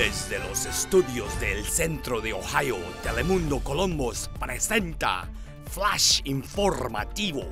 Desde los estudios del centro de Ohio, Telemundo Columbus presenta Flash Informativo.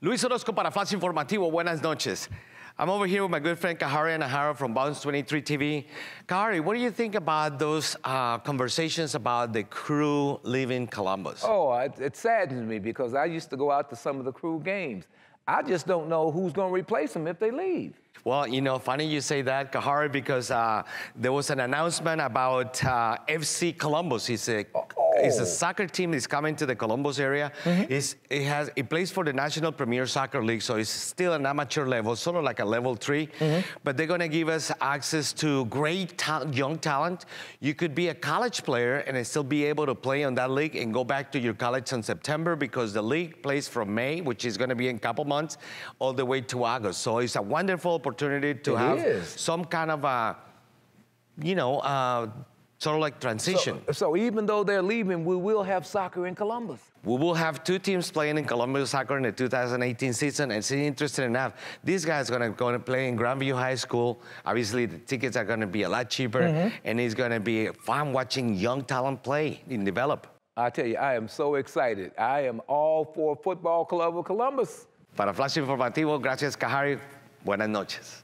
Luis Orozco para Flash Informativo. Buenas noches. I'm over here with my good friend Kahari Anahara from Bounce 23 TV. Kahari, what do you think about those uh, conversations about the crew leaving Columbus? Oh, it, it saddens me because I used to go out to some of the crew games. I just don't know who's going to replace them if they leave. Well, you know, funny you say that, Kahari, because uh, there was an announcement about uh, FC Columbus. A, oh. It's a soccer team that's coming to the Columbus area. Mm-hmm. It has it plays for the National Premier Soccer League, so it's still an amateur level, sort of like a level 3 mm-hmm. But they're going to give us access to great ta- young talent. You could be a college player and still be able to play on that league and go back to your college in September because the league plays from May, which is going to be in a couple months, all the way to August. So it's a wonderful opportunity to It have is. some kind of a, you know, uh, sort of like transition. So, so even though they're leaving, we will have soccer in Columbus. We will have two teams playing in Columbus soccer in the 2018 season. And it's interesting enough, these guys are going to go and play in Grandview High School. Obviously, the tickets are going to be a lot cheaper, Mm-hmm. and it's going to be fun watching young talent play and develop. I tell you, I am so excited. I am all for Football Club of Columbus. Para Flash Informativo, gracias, Kahari. Buenas noches.